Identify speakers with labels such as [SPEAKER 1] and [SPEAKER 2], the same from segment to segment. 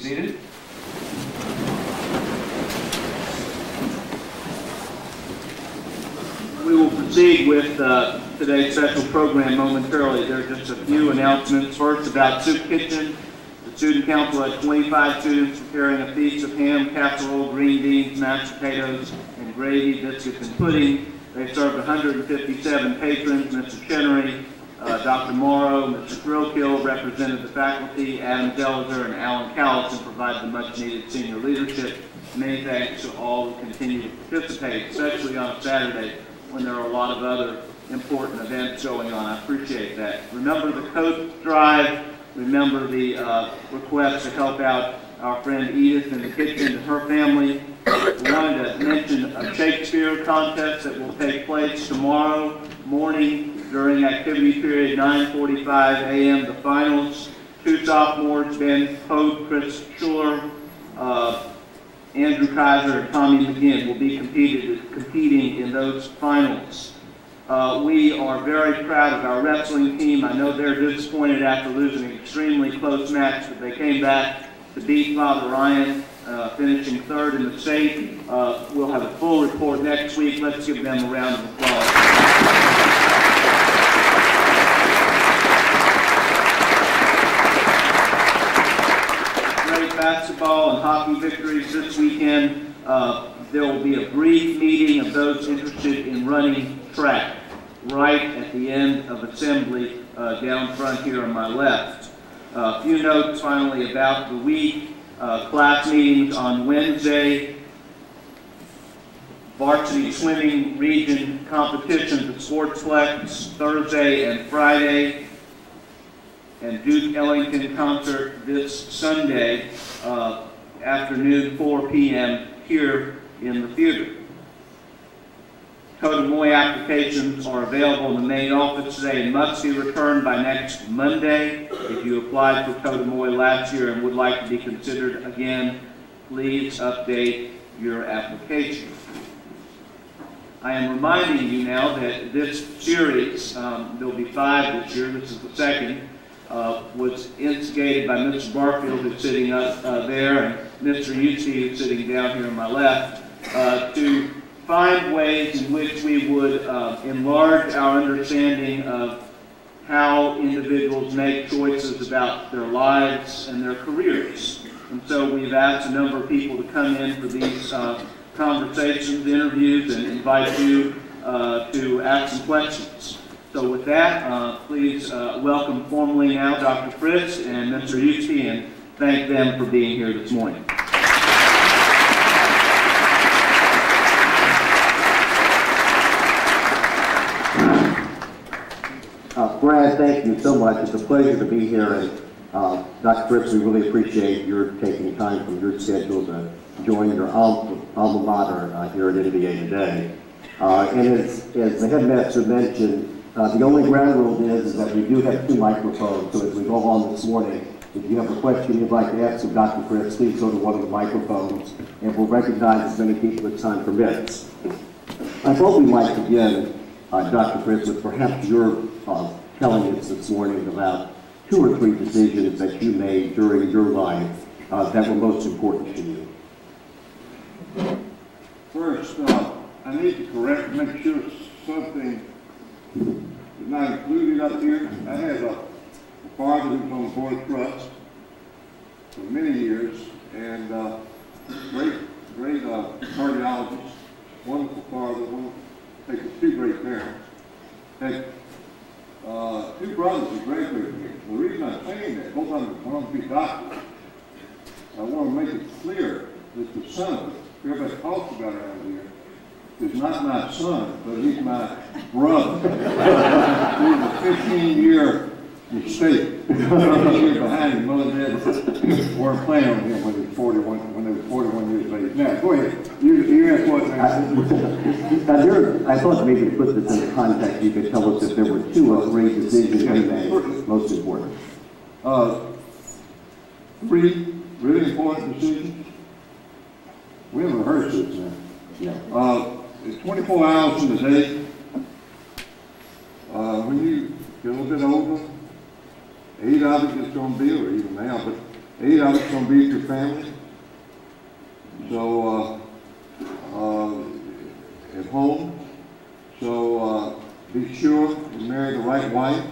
[SPEAKER 1] seated.
[SPEAKER 2] We will proceed with uh, today's special program momentarily. There are just a few announcements. First, about Soup Kitchen. The student council had 25 students preparing a feast of ham, casserole, green beans, mashed potatoes, and gravy, biscuits, and pudding. They served 157 patrons. Mr. Chenery, uh, Dr. Morrow, Mr. Thrillkill represented the faculty, Adam Dellinger, and Alan Callison provided the much-needed senior leadership. Many thanks to all who continue to participate, especially on a Saturday when there are a lot of other important events going on. I appreciate that. Remember the coat drive. Remember the uh, request to help out our friend Edith in the kitchen and her family. We wanted to mention a Shakespeare contest that will take place tomorrow morning during activity period 9.45 a.m. The finals, two sophomores, Ben Pogue, Chris Schuler, uh, Andrew Kaiser and Tommy McGinn will be competed, competing in those finals. Uh, we are very proud of our wrestling team. I know they're disappointed after losing an extremely close match, but they came back to beat Father Ryan, uh, finishing third in the state. Uh, we'll have a full report next week. Let's give them a round of applause. Great basketball and hockey victories this weekend. Uh, there will be a brief meeting of those interested in running track right at the end of assembly uh, down front here on my left. A few notes finally about the week. Uh, class meetings on Wednesday. Varsity swimming region competitions at Sportsplex Thursday and Friday. And Duke Ellington concert this Sunday uh, afternoon, 4 p.m. here in the theater. Code Moy applications are available in the main office today and must be returned by next Monday. If you applied for Code Moy last year and would like to be considered again, please update your application. I am reminding you now that this series, um, there'll be five this year, this is the second, uh, was instigated by Mr. Barfield, who's sitting up uh, there, and Mr. Yuchi, who's sitting down here on my left, uh, to find ways in which we would uh, enlarge our understanding of how individuals make choices about their lives and their careers. And so we've asked a number of people to come in for these uh, conversations, interviews, and invite you to ask some questions. So with that, uh, please uh, welcome formally now Dr. Frist and Mr. Yuchi and thank them for being here this morning.
[SPEAKER 3] Uh, Brad, thank you so much. It's a pleasure to be here. And uh, Dr. Frist, we really appreciate your taking time from your schedule to join your alma, alma mater uh, here at MBA today. Uh, and as, as the headmaster mentioned, uh, the only ground rule is, is that we do have two microphones. So as we go on this morning, if you have a question you'd like to ask of Dr. Frist, please go to one of the microphones, and we'll recognize as many people as time permits. I thought we might begin, uh, Dr. Frist, with perhaps your uh, telling us this morning about two or three decisions that you made during your life uh, that were most important to you.
[SPEAKER 4] First, uh, I need to correct, make sure something not included up here. I have a, father who was on the board of trust for many years, and uh, great, great uh, cardiologist, wonderful father, one, take two great parents. Had uh, two brothers who graduated here. The reason I'm saying that, both of them went on to be doctors. I want to make it clear that the son, everybody talks about around here, is not my son, but he's my brother. He's a 15-year mistake. He's here behind him, mother and dad weren't planning on him when he was 41, when they were 41 years of age. Now, go ahead. You, you asked what,
[SPEAKER 3] I, now there, I thought maybe to put this in context, you could tell us if there were two three decisions you made most important.
[SPEAKER 4] Uh, three really important decisions. We haven't rehearsed this now.
[SPEAKER 3] Yeah.
[SPEAKER 4] Uh, it's 24 hours from a day. Uh, when you get a little bit older, eight of it is going to be, or even now, but eight of it's gonna be your family. So, uh, uh, at home. So, uh, be sure you marry the right wife.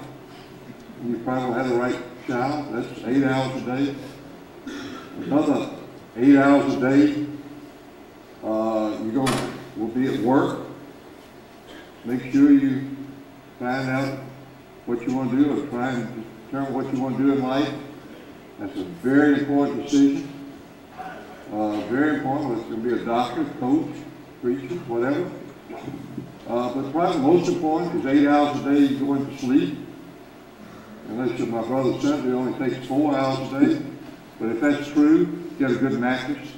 [SPEAKER 4] You probably have the right child. That's eight hours a day. Another eight hours a day, uh, you're gonna, will be at work. Make sure you find out what you want to do or try and determine what you want to do in life. That's a very important decision. Uh, very important, it's gonna be a doctor, coach, preacher, whatever. Uh, but probably most important is eight hours a day you go into sleep. Unless my brother said it only takes four hours a day. But if that's true, get a good mattress.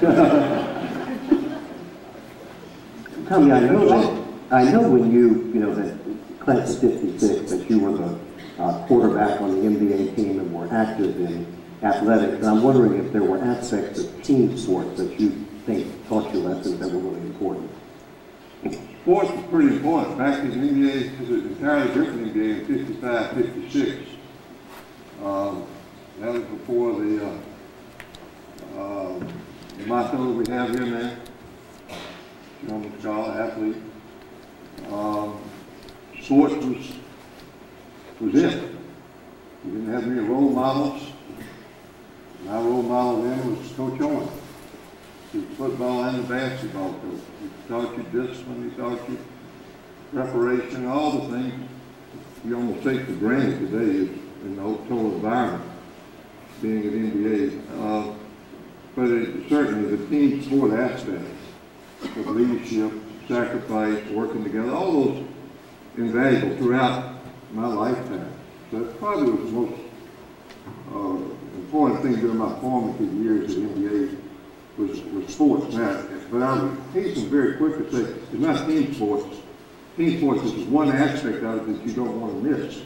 [SPEAKER 3] Tommy, I know that, I know when you, you know, that class of fifty-six, that you were the uh, quarterback on the MBA team and were active in athletics, and I'm wondering if there were aspects of team sports that you think taught you lessons that were really important.
[SPEAKER 4] Sports was pretty important. Back in the MBA, it was an entirely different MBA in 55, 56. Um, that was before the, uh, uh, the motto we have in there. Young scholar, athlete. Um, sports was, was it. We didn't have any role models. My role model then was Coach Owen. He was football and the basketball coach. He taught you discipline, he taught you preparation, all the things you almost take for granted today in the whole environment, being an MBA. Uh, but it, certainly the team sport aspect of leadership, sacrifice, working together, all those invaluable throughout my lifetime. So that probably was the most uh, important thing during my formative years at MBA was, was sports. Now, but I would hasten very quickly to say it's not team sports. Team sports is one aspect of it that you don't want to miss.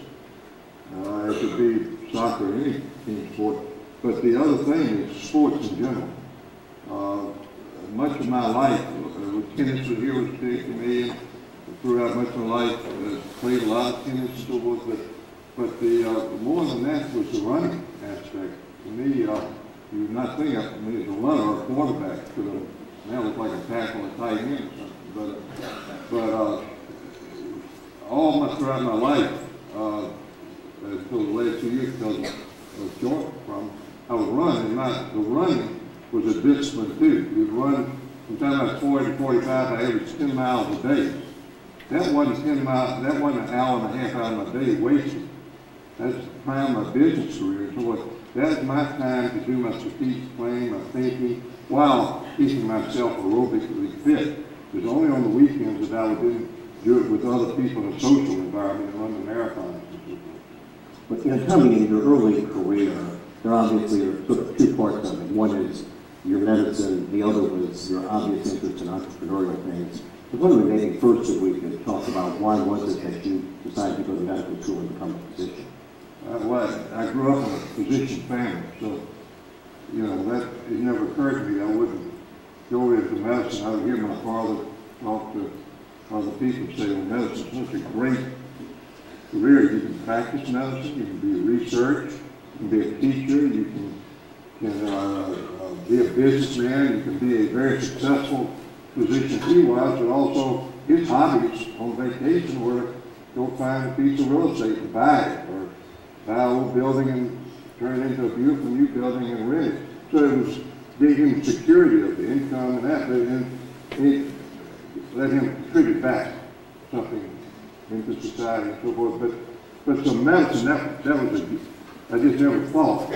[SPEAKER 4] Uh, it could be soccer any team sport. But the other thing is sports in general. Uh, much of my life, uh, tennis was here was big to me. Throughout much of my life, uh, played a lot of tennis and so forth. But, but the uh, more than that was the running aspect. To me, uh, you're not thinking of me as a runner or a quarterback. Because now look like a tackle, a tight end or something. But, but uh, all my throughout my life, uh, until the last two years, because I was short from, I was running. My the running was a discipline too. You'd run from time I was 40 to 45, I averaged 10 miles a day. That wasn't 10 miles. That wasn't an hour and a half out of my day wasted. That's the prime of my business career. So what, that's my time to do my strategic planning, my thinking, while keeping myself aerobically fit. It was only on the weekends that I would do, do it with other people in a social environment and run the forth.
[SPEAKER 3] But, in your early career, there obviously are sort of two parts of it. One is your medicine, the other was your obvious interest in entrepreneurial things. I was wondering maybe first if we could talk about why was it that you decided to go to medical school and become a physician?
[SPEAKER 4] I, well, I grew up in a physician family, so, you know, that, it never occurred to me I wouldn't go into medicine. I would hear my father talk to other people say, well, medicine's such a great career. You can practice medicine, you can do research, you can be a teacher, you can, can uh, uh, be a businessman, you can be a very successful physician he was, but also his hobbies on vacation were go find a piece of real estate and buy it, or buy an old building and turn it into a beautiful new building and rent it. So it was gave him security of the income and that, but then it let him contribute back something into society and so forth. But but some medicine that that was a I just never thought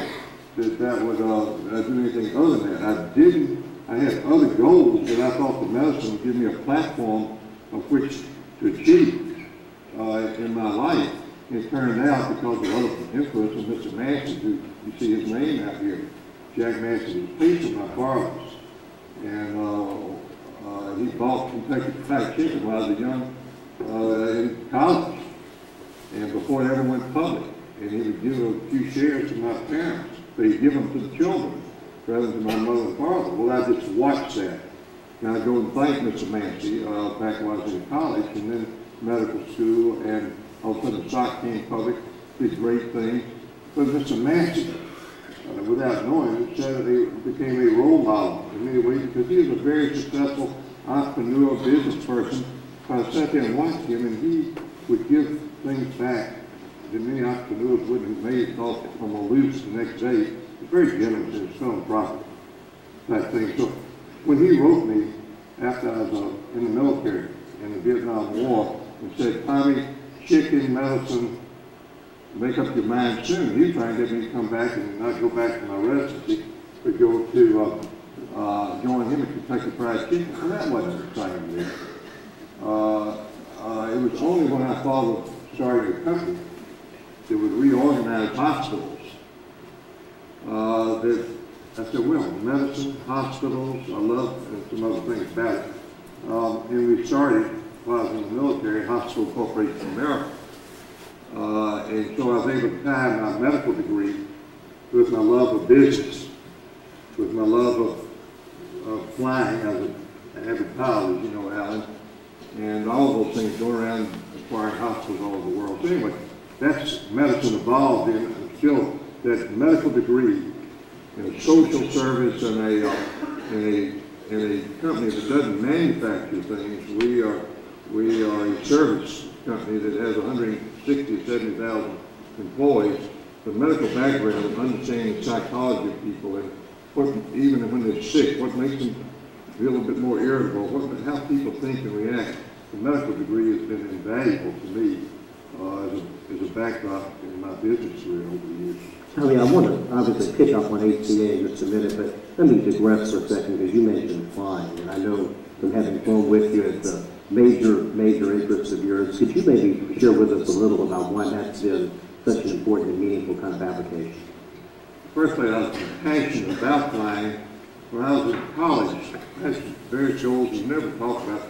[SPEAKER 4] that that would uh, do anything other than that. I didn't. I had other goals that I thought the medicine would give me a platform of which to achieve uh, in my life. It turned out because of other influence of Mr. Massey, who you see his name out here. Jack Massey was of my father's, and uh, uh, he bought Kentucky Fried Chicken when I was a young uh, in college, and before it ever went public. And he would give a few shares to my parents, but he'd give them to the children rather than my mother and father. Well, I just watched that. And I'd go and thank Mr. Massey uh, back when I was in college, and then medical school, and all of a sudden stock came public, did great things. But Mr. Massey uh, without knowing it, said he became a role model in many ways because he was a very successful entrepreneurial business person. So I sat there and watched him, and he would give things back that many entrepreneurs wouldn't have made off from a loose the next day. He's very generous in his philanthropic type thing. So when he wrote me after I was uh, in the military in the Vietnam War and said, Tommy, chicken medicine make up your mind soon. He's trying to get me to come back and not go back to my residency, but go to uh, uh, join him at Kentucky Fried Chicken. And that wasn't exciting to me. Uh, uh, it was only when I of starting a company that would reorganize hospitals uh, that I said, well, medicine, hospitals, I love and some other things about it. Um, and we started, while I was in the military, Hospital Corporation of America. Uh, and so I was able to tie my medical degree with my love of business, with my love of, of flying. I was an avid pilot, you know, Alan, and all those things going around acquiring hospitals all over the world. So anyway, that's medicine evolved in, and still that medical degree in a social service and a, uh, in a, in a company that doesn't manufacture things. We are, we are a service company that has 160, 70,000 employees. The medical background of understanding psychology of people and what, even when they're sick, what makes them feel a little bit more irritable, what, how people think and react. The medical degree has been invaluable to me uh, as, a, as a backdrop in my business career over the years.
[SPEAKER 3] Tommy, I want to obviously pick up on HCA in just a minute, but let me digress for a second because you mentioned flying, and I know from having flown with you, it's a major, major interest of yours. Could you maybe share with us a little about why that's been such an important and meaningful kind of application?
[SPEAKER 4] Firstly, I was passionate about flying when I was in college. I had various goals. We never talked about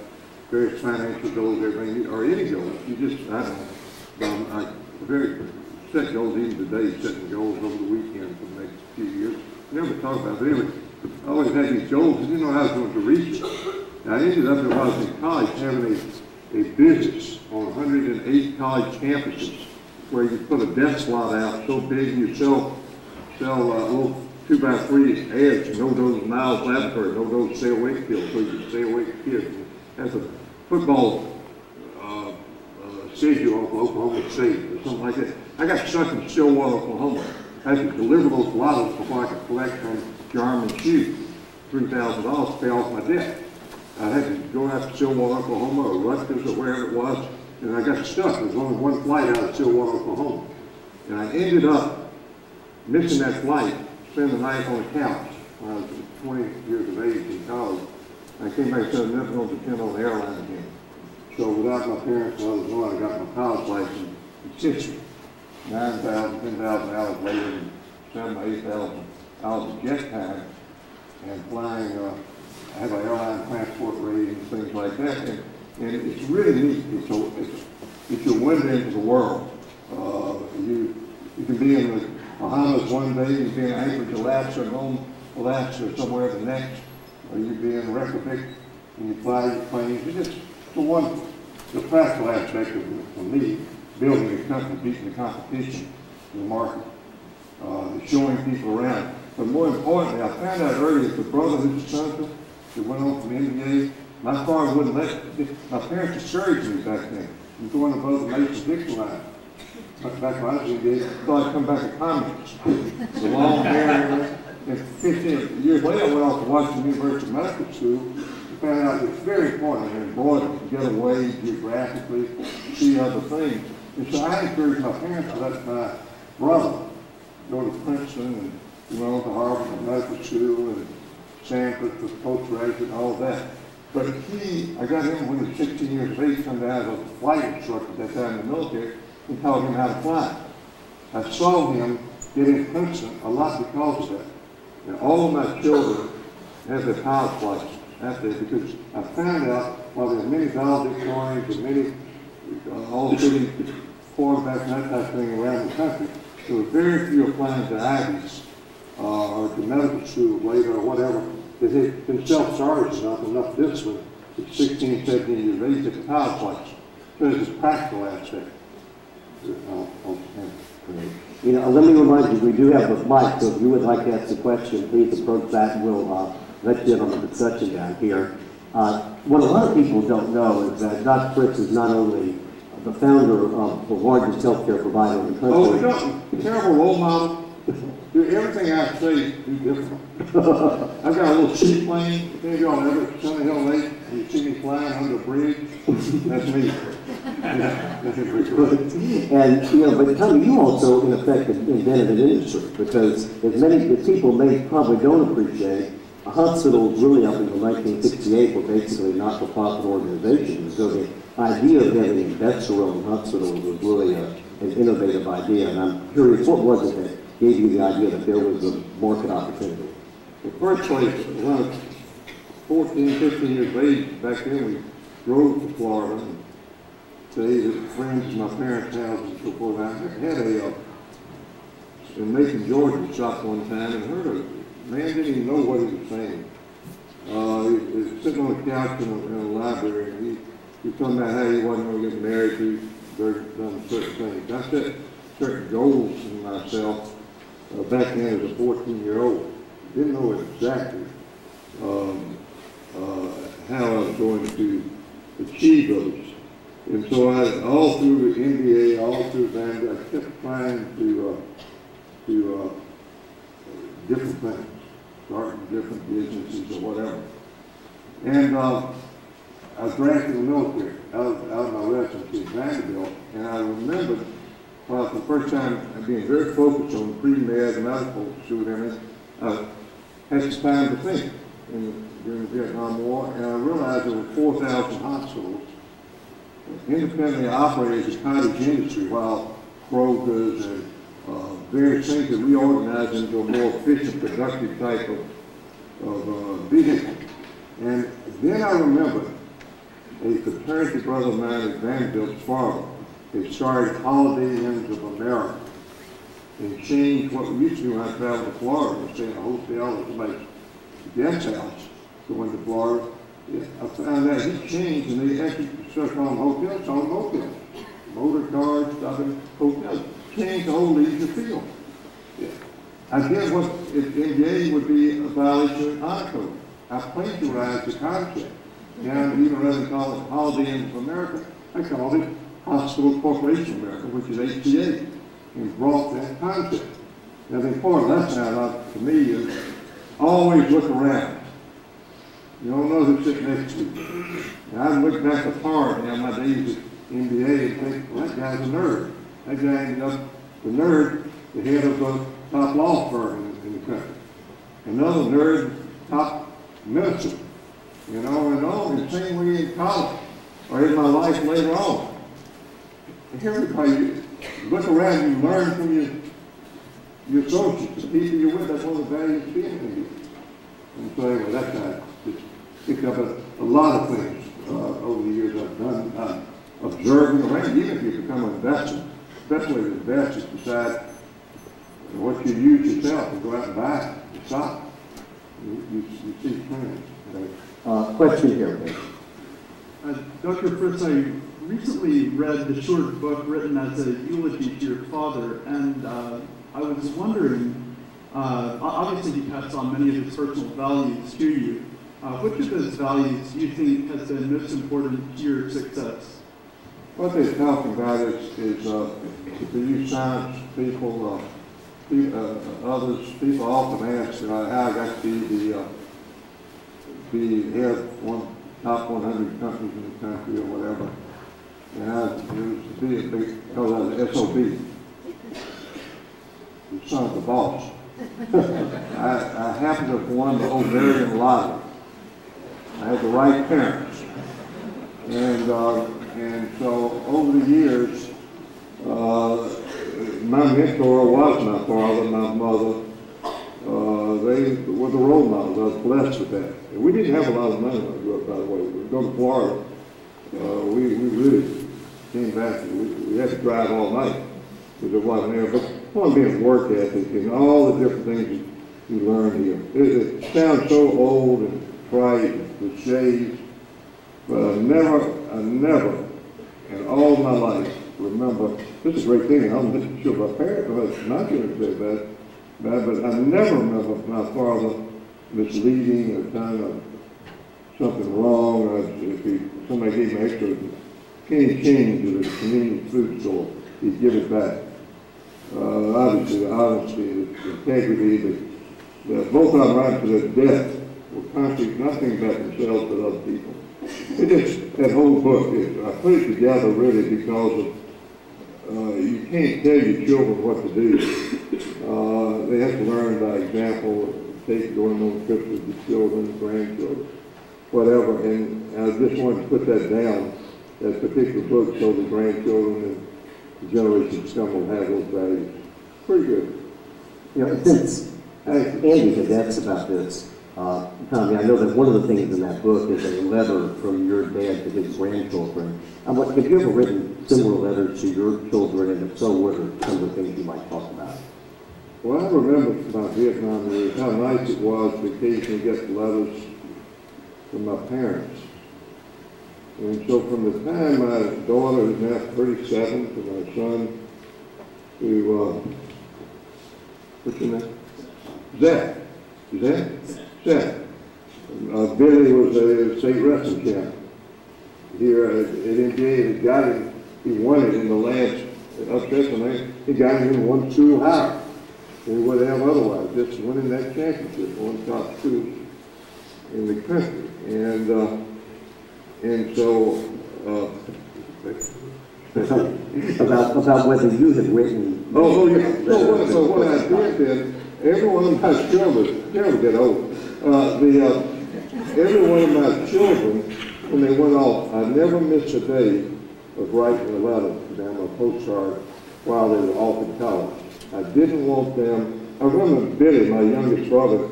[SPEAKER 4] various financial goals, everything, or any goals. You just, I don't know. Um, I very set goals even today, setting goals over the weekend for the next few years. Never talk about it. Anyway, I always had these goals and didn't know how I was going to reach it. And I ended up, while I was in college, having a, a business on 108 college campuses where you put a desk lot out so big you sell sell uh, little two by three ads, NoDoz miles laboratory, NoDoz stay awake pills, so you can stay awake kids. As a football schedule of Oklahoma State or something like that. I got stuck in Stillwater, Oklahoma. I had to deliver those bottles before I could collect from Jarman Shoe, three thousand dollars to pay off my debt. I had to go out to Stillwater, Oklahoma, or Rutgers, or wherever it was, and I got stuck. There was only one flight out of Stillwater, Oklahoma. And I ended up missing that flight, spend the night on the couch when I was 20 years of age in college. I came back to depend on the airline again. So without my parents, I was one, I got my college license in 60. 9,000, 10,000 hours later, and seven, 8,000 hours of jet time, and flying, uh, I have an airline transport rating, things like that, and, and it's really neat. It's a, it's, it's your window into the world. Uh, you, you can be in the Bahamas one day, you be in Anchorage, Alaska, Nome, Alaska, or somewhere the next, or you can be in Reykjavik, and you fly your planes. It's just the one, the practical aspect of for me, building a company, beating the competition in the market, uh, showing people around. But more importantly, I found out earlier that the brother who's son that went on from MBA, my father wouldn't let, my parents discouraged me back then from going above the Mason-Dixon line. Back when I was in day, thought I'd come back a communist. The long hair. And 15 years later, I went off to Washington University Medical School and out it's very important Florida to get away geographically, see other things. And so I encouraged my parents to let my brother go to Princeton and went on to Harvard and Medical School and Stanford for postgraduate and all that. But he, I got him when he was 16 years of age, come down as a flight instructor at that time in the military and taught him how to fly. I saw him get in Princeton a lot because of that. And all my children have their pilot's license after that because I found out while there are many valedictorians and many uh, all city quarterbacks and that type of thing around the country, there were very few applying to Ivies uh, or to medical school later or whatever that had been self-starters enough, enough discipline at 16, 17 years of age to have a pilot's. So there's a practical aspect.
[SPEAKER 3] Great. You know, let me remind you, we do have a mic, so if you would like to ask a question, please approach that, and we'll, uh, let you in on the discussion down here. Uh, what a lot of people don't know is that Dr. Frist is not only the founder of the largest healthcare provider in the country.
[SPEAKER 4] Oh, no, terrible role model. Do everything I say, do different. I've got a little seaplane, if any of y'all ever, Center Hill Lake, you see me flying under a bridge, that's me. That's.
[SPEAKER 3] And, you know, but Tommy, you also in effect invented an industry, because as many, as people may probably don't appreciate, hospital really up until nineteen sixty-eight were basically not-for-profit organizations, so the idea of having investor-owned hospitals was really a, an innovative idea, and I'm curious, what was it that gave you the idea that there was a market opportunity?
[SPEAKER 4] The first place, when I was 14, 15 years of age, back then, we drove to Florida and stayed at friends, my parents' houses forth. I had a, uh, in Macon, Georgia, shop one time and heard a man didn't even know what he was saying. Uh, he, was sitting on the couch in a, in a library and he, was talking about how he wasn't going to get married to certain, certain things. I set certain goals in myself uh, back then as a 14 year old. Didn't know exactly um, uh, how I was going to achieve those. And so I, all through the MBA, all through Vanguard, I kept trying to, uh, to, uh, different things, starting different businesses or whatever. And, uh, I was drafted in the military, out of, out of my residency in Vanderbilt, and I remembered, well, for the first time, being very focused on pre-med, and medical student, I had some time to think in, during the Vietnam War, and I realized there were four thousand hospitals independently operated as a cottage industry, while Kroger's and uh, various things that reorganized into a more efficient, productive type of, of uh, vehicle. And then I remembered a fraternity brother of mine at Vanderbilt, Florida, had started Holiday Inns of America and changed what we used to do when I traveled to Florida, stay in a hotel or somebody's guest house, going to Florida. Yeah, I found out he changed and they actually started calling hotels, calling hotels. Motor cars, stopping hotels, changed the whole leisure field. I guess what MBA would be a violation of honor. I plagiarized the concept. Now, even rather than call it Holiday Inns of America, I called it Hospital Corporation America, which is HCA, and brought that concept. Now, the important lesson out of to me is always look around. You don't know who's sitting next to you. And I look back apart now my days at MBA and think, well, that guy's a nerd. That guy ended up the nerd, the head of a top law firm in, the country. Another nerd, top minister. You know, and all the same way in college or in my life later on. And everybody, look around, you learn from your, your associates, the people you're with, that's of the values of being. And so anyway, how I just picked up a, a lot of things uh, over the years I've done, uh, observing around, even if you become an investor, especially as investors decide what you use yourself and go out and buy the stock. You, you, you see trends.
[SPEAKER 3] Uh, question here, please.
[SPEAKER 1] Uh, Dr. Frist, I recently read the short book written as a eulogy to your father, and uh, I was wondering, uh, obviously he passed on many of his personal values to you. Uh, which of those values do you think has been most important to your success?
[SPEAKER 4] What they're talking about is, is, uh, to use science, people, uh, pe- uh, others, people often ask, uh, how I got to be the, uh, be head one, top one hundred companies in the country or whatever. And I, it to be, a because I was SOB. The son of the boss. I, I happened to have won the ovarian lottery. I had the right parents. And, uh, and so over the years, uh, my mentor was my father, my mother. Uh, they were the role models. I was blessed with that. And we didn't have a lot of money when I grew up, by the way. We go to Florida. Uh, we, we really came back. We, we had to drive all night because there wasn't there. But one being work ethic and all the different things you, you learn here. It, it sounds so old and trite and cliches, but I never, I never, in all my life, remember, this is a great thing, I'm not sure my parents, but children say bad, bad, but I never remember my father misleading or telling of something wrong, or if he, somebody gave him extra candy change at a convenience food store, he'd give it back. Uh, obviously, the honesty, the integrity, the, the, both of them right to their death were constantly nothing about themselves but other people. It just, that whole book, is, I put it together really because of, uh, you can't tell your children what to do. Uh, they have to learn by example, take going on trips with the children, grandchildren, whatever, and I just wanted to put that down, that particular book, so the grandchildren and the generations to come will have those values. Pretty good.
[SPEAKER 3] You know, since Andy had asked about this, uh, Tommy, I know that one of the things in that book is a letter from your dad to his grandchildren. Have you ever written similar letters to your children, and if so, what are some of the things you might talk about?
[SPEAKER 4] Well, I remember from my Vietnam years, how nice it was to occasionally get letters from my parents. And so from the time my daughter is now thirty-seven to my son, to, uh, what's your name? Zach. Zach? Zach. Uh, Billy was a state wrestling champ here at, at MBA. He got him, he won it in the last upset tonight. He got him in one higher than he would have otherwise, just winning that championship, one top two in the country. And, uh, and so, uh,
[SPEAKER 3] about, about whether you had written.
[SPEAKER 4] Oh, oh, yeah. So what, so what I did then, every one of my children, children get old, uh, the, uh, every one of my children, when they went off, I never missed a day of writing a letter to them, a postcard, while they were off in college. I didn't want them, I remember Billy, my youngest brother,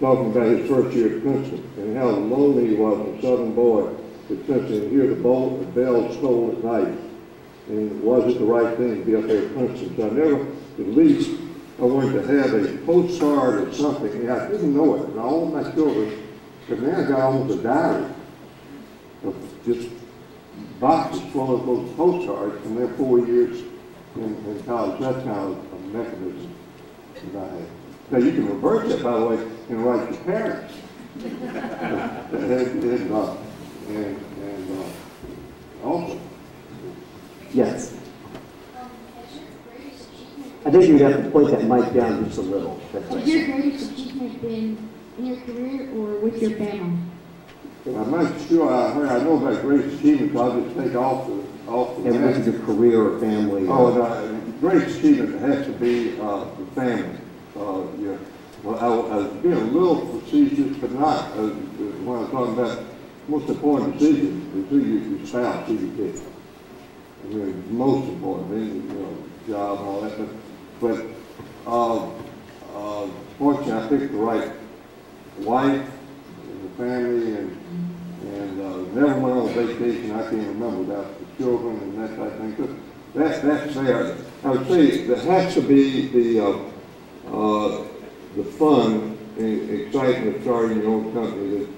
[SPEAKER 4] talking about his first year at Princeton, and how lonely he was, a southern boy at Princeton, hear the bell, the bells toll at night and was it the right thing to be up there at Princeton? So I never, at least, I wanted to have a postcard or something, and I didn't know it, and all my children, but now I got almost a diary of just boxes full of those postcards from their four years in, in college. That's kind of a mechanism that I had. Now, you can reverse that, by the way, and write your parents. and, and, uh, and, and uh, also,
[SPEAKER 3] Yes. I think you'd have to point that mic down just a little. That's
[SPEAKER 5] Has your greatest achievement been in your career or with your family?
[SPEAKER 4] I'm not sure I heard, I know about great achievement, so I'll just take off the, off the.
[SPEAKER 3] And what's your career or family?
[SPEAKER 4] Oh, the great achievement has to be, uh, the family. Uh, yeah, well, I, I was being a little facetious, but not, uh, when I'm talking about most important decision is who you, your spouse, who you pick. I mean, most important, then, you know, job and all that, but, but, uh, uh, fortunately, I picked the right wife and the family and, and, uh, never went on vacation, I can't remember without the children and that type of thing. That, that's there. I would say there has to be the, uh, uh, the fun and excitement of starting your own company that,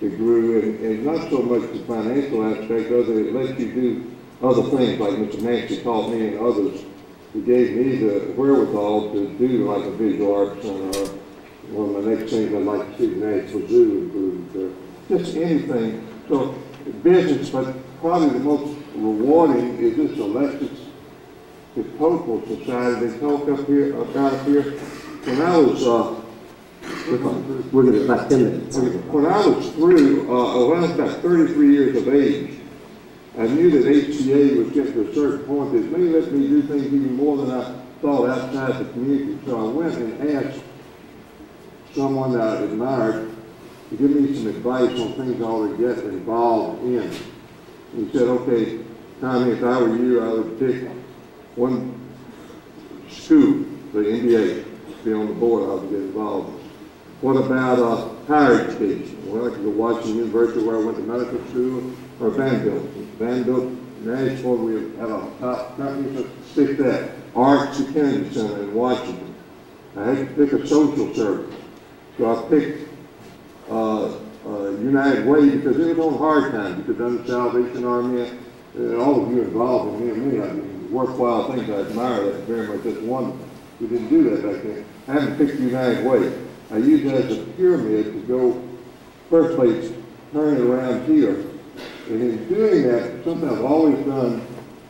[SPEAKER 4] that grew and, and not so much the financial aspect, other, it lets you do other things like Mr. Massey taught me and others who gave me the wherewithal to do like a visual arts center one of the next things I'd like to see the National Zoo improved, or just anything. So business, but probably the most rewarding is this Alexis de Tocqueville Society. They talk up here, about up here. When I was, uh,
[SPEAKER 3] We're gonna, about ten minutes.
[SPEAKER 4] when I was through, uh, when I was about thirty-three years of age, I knew that HCA was getting to a certain point that may let me do things even more than I thought outside the community. So I went and asked someone that I admired to give me some advice on things I to get involved in. And He said, okay, Tommy, if I were you, I would pick one school, the MBA, to be on the board, I would get involved. What about uh, higher education? Well, I could go Washington University where I went to medical school, or Vanderbilt. Vanderbilt, Nashville, we have a top company, so stick that. Arts and Kennedy Center in Washington. I had to pick a social service. So I picked uh, uh, United Way because it was on hard times. Done the Salvation Army uh, all of you involved in me, I mean, worthwhile things, I admire that very much, that's one, we didn't do that back then. I haven't picked United Way, I use it as a pyramid to go, first place, turn around here. And in doing that, something I've always done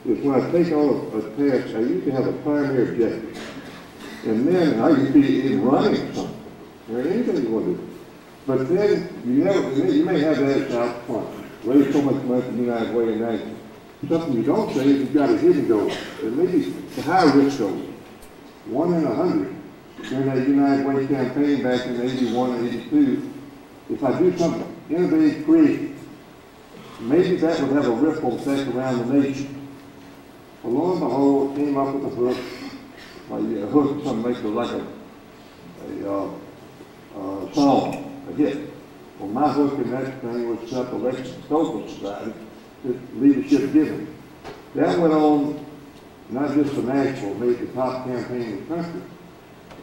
[SPEAKER 4] is when I take on a, a task, I usually have a primary objective. And then I used to be in running something, or anything you want to do. But then you you may have that out front, raise so much money from United Way and that. Something you don't say is you've got a hidden goal, and maybe the high risk goal, one in a hundred. During that United Way campaign back in eighty-one, eighty-two, if I do something innovative, creative, maybe that would have a ripple effect around the nation. Well, lo and behold, came up with a hook, like a hook, something makes it like a, a, uh, uh, song, a hit. Well, my hook in that thing was set the Alexis de Tocqueville Society, that leadership given. That went on, not just for Nashville, made the top campaign in the country,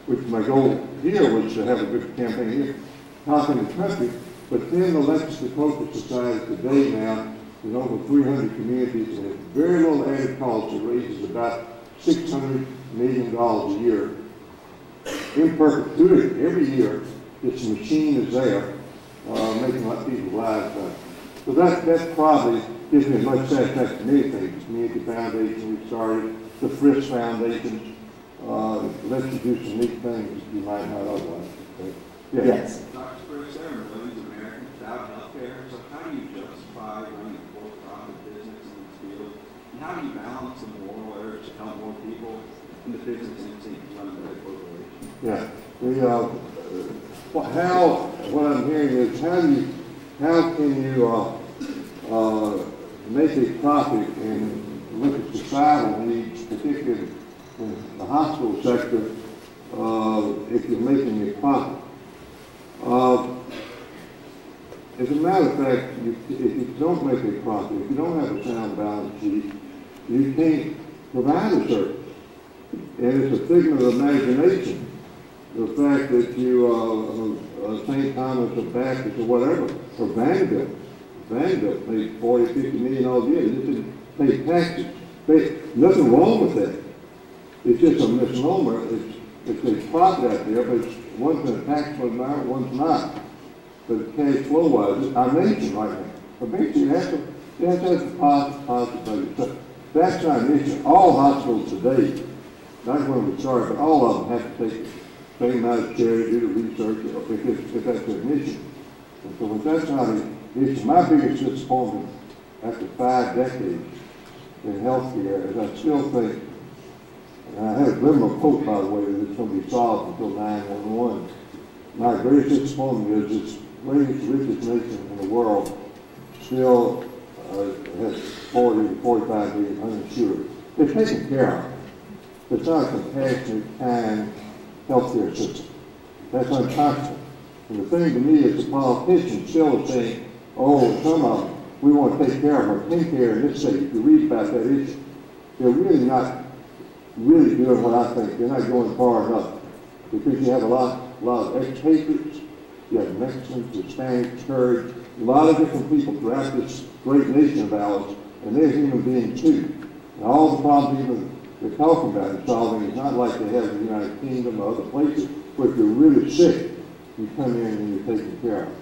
[SPEAKER 4] which my goal here was to have a good campaign here, top in the country. But then the Alexis de Tocqueville Society today now is over 300 communities and very little added cost, raises about $600 million a year in perpetuity, every year, this machine is there, uh, making of people's lives better. So that, that probably gives me as much satisfaction as anything. The Community Foundation we started, the Frist Foundation, uh, lets do some neat things you might not otherwise. But, yeah.
[SPEAKER 3] Yes.
[SPEAKER 6] Dr. Frist, there are millions of Americans without so how do you justify running a for-profit business in this field? And how do you balance the moral urge to help more people in the business instinct to run a corporation?
[SPEAKER 4] Yeah, the, uh, how, what I'm hearing is how do you, how can you, uh, uh, make a profit and look at societal needs, particularly in the hospital sector, uh, if you're making a profit? Uh, as a matter of fact, you, if you don't make a profit, if you don't have a sound balance sheet, you can't provide a service. And it's a figment of imagination the fact that you, uh, uh, St. Thomas of Baptist or whatever, or Vanderbilt, Vanderbilt paid 40, 50 million dollars a year, This didn't pay taxes. They, nothing wrong with that. It's just a misnomer, it's, it's a profit out there, but it's, one's a taxable amount, one's not. But cash flow wise, our nation right now, eventually you have to, you have to have positive, positive. So that's an issue. All hospitals today, not when we started, but all of them have to take same amount of charity, do the research, if it's, if that's their mission. And so if that's not an issue, my biggest disappointment after five decades in healthcare is I still think, and I had a glimmer hope, by the way, that it's going to be solved until 911. My greatest disappointment is greatest, richest nation in the world still uh, has 40 to 45 million uninsured. They're taken care of. It's not a compassionate, kind healthcare system. That's unconscionable. And the thing to me is the politicians still saying, oh, some of them, we want to take care of or take care in this state. If you read about that issue, they're really not really doing what I think. They're not going far enough. Because you have a lot, a lot of expatriates, you have Mexicans, Hispanics, Kurds, a lot of different people throughout this great nation of ours, and they're human beings too. And all the problems even they're talking about and solving is not like they have in the United Kingdom or other places, where if you're really sick, you come in and you're taken care of.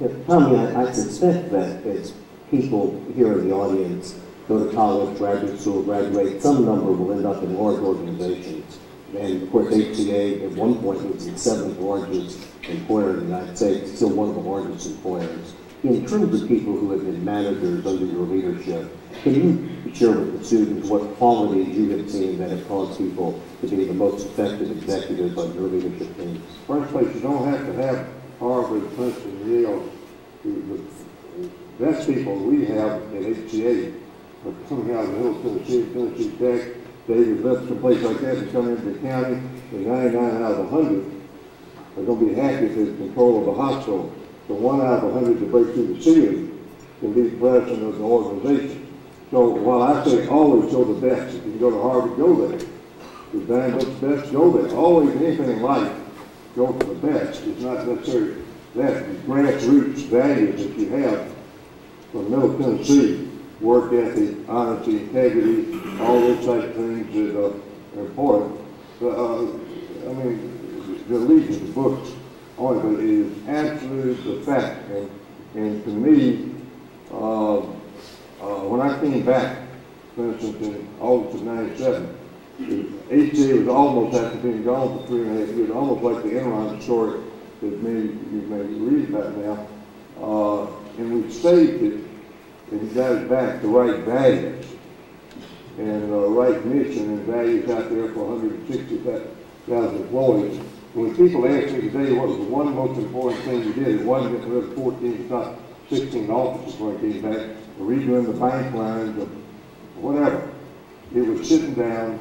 [SPEAKER 3] Yeah, Tommy, I, I suspect that as people here in the audience go to college, graduate school, graduate, some number will end up in large organizations. And of course, HCA at one point was the seventh largest employer in the United States, still one of the largest employers. In terms of people who have been managers under your leadership, can you share with the students what qualities you have seen that have caused people to be the most effective executives on your leadership team?
[SPEAKER 4] First place, you don't have to have Harvard, Princeton, Yale. The best people we have at HCA are coming out of Middle Tennessee, Tennessee Tech, David Lipscomb, a place like that, to come into the county, and 99 out of 100 are going to be happy if they're in control of the hospital. The one out of 100 to break through the ceiling will be president of the organization. So while I say always go the best, if you can go to Harvard, go there. If Vanderbilt's best, go there. Always anything in life, go for the best. It's not necessarily that. The grassroots values that you have from Middle Tennessee work ethic, honesty, integrity, all those type of things that are important. But, uh, I mean, the Legion of books on it, is absolutely the fact. And, and to me, uh, uh, when I came back, for instance, in August of ninety-seven, HCA was almost after being gone for three and a half years, almost like the Enron story that maybe you may read about now. Uh, and we saved it and he got it back, the right values and uh, right mission and values out there for 160,000 employees. When people ask me today what was the one most important thing we did, it wasn't rid of 14, it's not 16 offices when I came back, or redoing the bank lines, or whatever. It was sitting down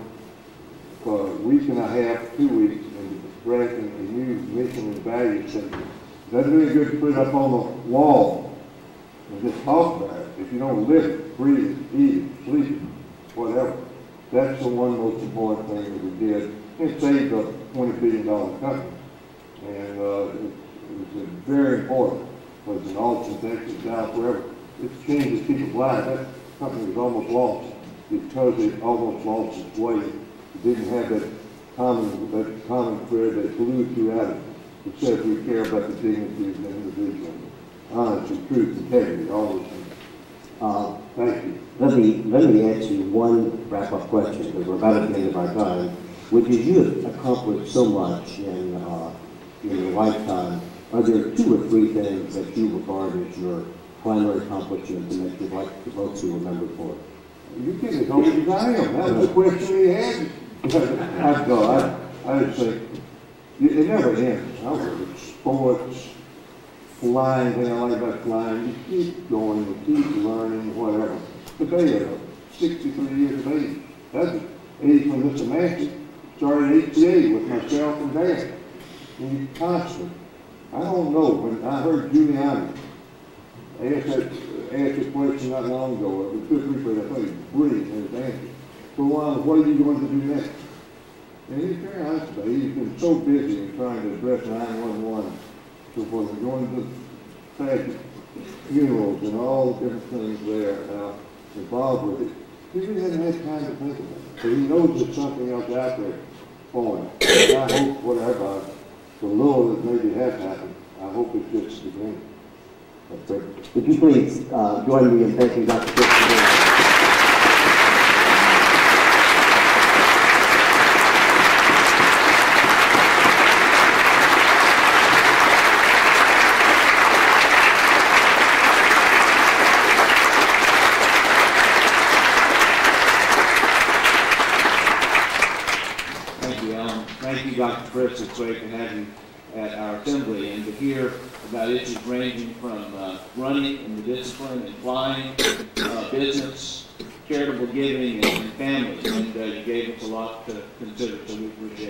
[SPEAKER 4] for a week and a half, two weeks, and drafting a new mission and value statement. Doesn't do any good to put it up on the wall and just talk about it. If you don't live it, breathe it, eat it, sleep it, whatever. That's the one most important thing that we did. It saved a twenty billion dollar company. And, uh, it, it was very important. Was in Austin, Texas, down wherever. It's changed people's lives. That company was almost lost because it almost lost its way. It didn't have that common, that common thread that glue throughout it. It says we care about the dignity of the individual, integrity, all those things.
[SPEAKER 3] Uh,
[SPEAKER 4] Thank you.
[SPEAKER 3] Let me, let me ask you one wrap-up question, because we're about at the end of our time, which is you have accomplished so much in, uh, in your lifetime. Are there two or three things that you regard as your primary accomplishments and that you'd like the folks to remember for?
[SPEAKER 4] You get as old as I am. That was a question he had. I, no, I, I would say, it it never ends. I was sports, thing I like about flying, you keep going, you keep learning, whatever. Today, at sixty-three years of age, that's the age when Mr. Massey started HCA with myself and Dad. And you constantly, I don't know, when I heard Giuliani asked that, asked a question not long ago, it took me for I was brilliant in his answer. So, um, what are you going to do next? And he's very honest. He's been so busy in trying to address 911, so forth, and going to tragic funerals and all the different things there uh, involved with it. He really hasn't had time to think about it. So he knows there's something else out there for him. And I hope whatever, the little that maybe has happened, I hope it's just the beginning.
[SPEAKER 3] That's great. Would you please uh, join me in thanking Dr. Chris Seville?
[SPEAKER 2] Thank you, Alan. Thank you, Dr. Frist. It's great to have you at our assembly and to hear about issues ranging from uh, running and the discipline and flying, uh, business, charitable giving,